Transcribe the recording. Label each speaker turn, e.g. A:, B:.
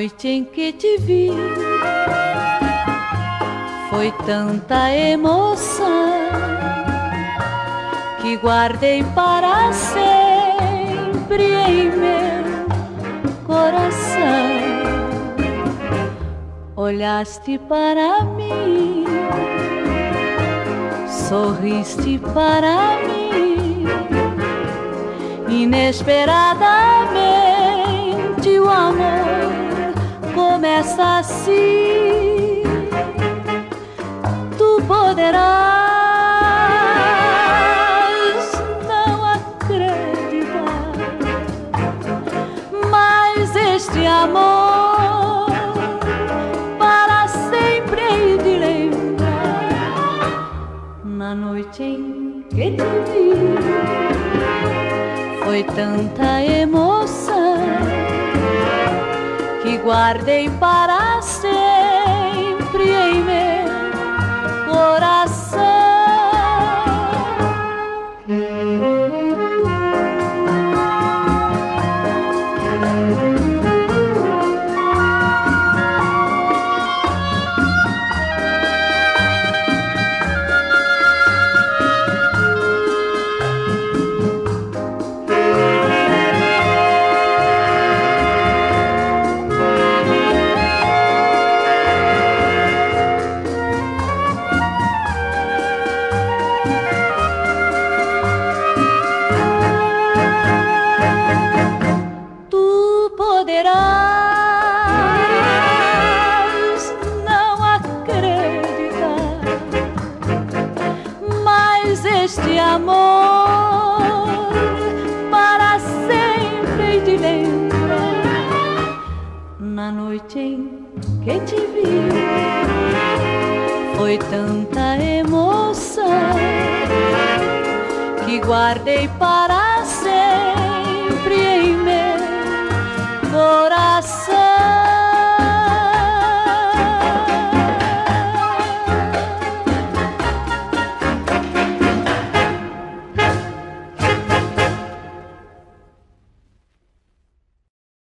A: noite em que te vi, foi tanta emoção que guardei para sempre em meu coração. Olhaste para mim, sorriste para mim, inesperadamente começa assim. Tu poderás não acreditar, mas este amor para sempre hei de lembrar. Na noite em que te vi, foi tanta emoção que guardei para sempre em meu coração. amor para sempre de lembrar na noite em que te vi. Foi tanta emoção que guardei para sempre em meu coração.